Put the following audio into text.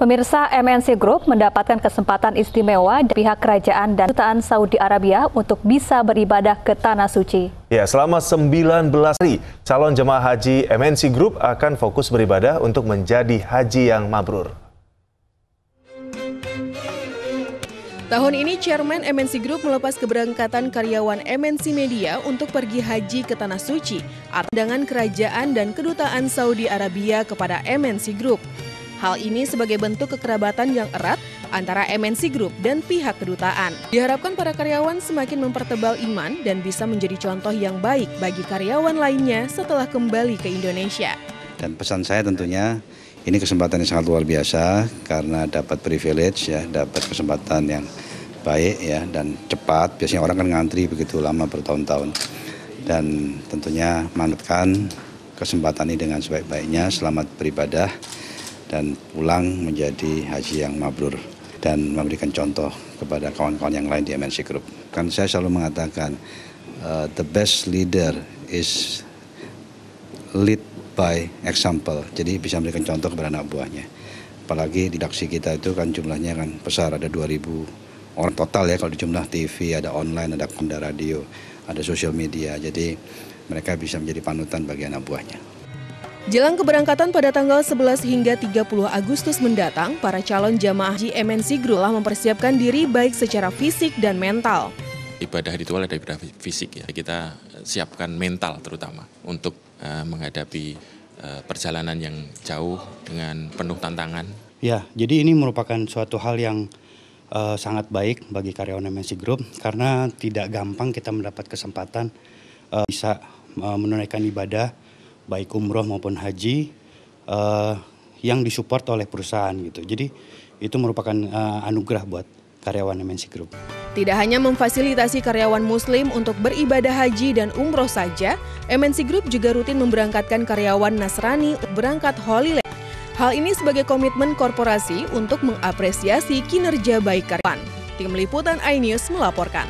Pemirsa MNC Group mendapatkan kesempatan istimewa dari pihak kerajaan dan kedutaan Saudi Arabia untuk bisa beribadah ke Tanah Suci. Ya, selama 19 hari, calon jemaah haji MNC Group akan fokus beribadah untuk menjadi haji yang mabrur. Tahun ini Chairman MNC Group melepas keberangkatan karyawan MNC Media untuk pergi haji ke Tanah Suci atas undangan kerajaan dan kedutaan Saudi Arabia kepada MNC Group. Hal ini sebagai bentuk kekerabatan yang erat antara MNC Group dan pihak kedutaan. Diharapkan para karyawan semakin mempertebal iman dan bisa menjadi contoh yang baik bagi karyawan lainnya setelah kembali ke Indonesia. Dan pesan saya tentunya ini kesempatan yang sangat luar biasa karena dapat privilege ya, dapat kesempatan yang baik ya dan cepat. Biasanya orang kan ngantri begitu lama bertahun-tahun. Dan tentunya manutkan kesempatan ini dengan sebaik-baiknya. Selamat beribadah dan pulang menjadi haji yang mabrur dan memberikan contoh kepada kawan-kawan yang lain di MNC Group. Kan saya selalu mengatakan uh, the best leader is lead by example. Jadi bisa memberikan contoh kepada anak buahnya. Apalagi didaksi kita itu kan jumlahnya kan besar ada 2000 orang total ya kalau di jumlah TV, ada online, ada ada radio, ada sosial media. Jadi mereka bisa menjadi panutan bagi anak buahnya. Jelang keberangkatan pada tanggal 11 hingga 30 Agustus mendatang, para calon jamaah haji MNC Group telah mempersiapkan diri baik secara fisik dan mental. Ibadah ritual ada ibadah fisik ya. Kita siapkan mental terutama untuk uh, menghadapi uh, perjalanan yang jauh dengan penuh tantangan. Ya, jadi ini merupakan suatu hal yang uh, sangat baik bagi karyawan MNC Group karena tidak gampang kita mendapat kesempatan uh, bisa uh, menunaikan ibadah baik umroh maupun haji uh, yang disupport oleh perusahaan gitu. Jadi itu merupakan uh, anugerah buat karyawan MNC Group. Tidak hanya memfasilitasi karyawan muslim untuk beribadah haji dan umroh saja, MNC Group juga rutin memberangkatkan karyawan Nasrani berangkat Holy Land. Hal ini sebagai komitmen korporasi untuk mengapresiasi kinerja baik karyawan. Tim Liputan iNews melaporkan.